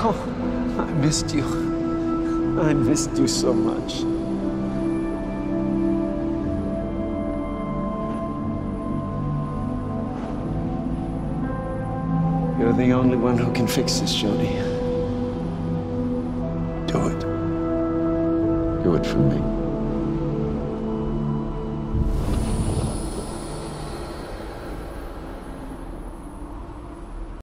Oh, I missed you. I missed you so much. You're the only one who can fix this, Jodie. Do it. Do it for me.